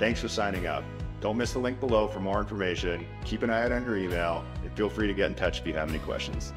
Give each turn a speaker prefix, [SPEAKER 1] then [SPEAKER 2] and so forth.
[SPEAKER 1] Thanks for signing up. Don't miss the link below for more information. Keep an eye out on your email and feel free to get in touch if you have any questions.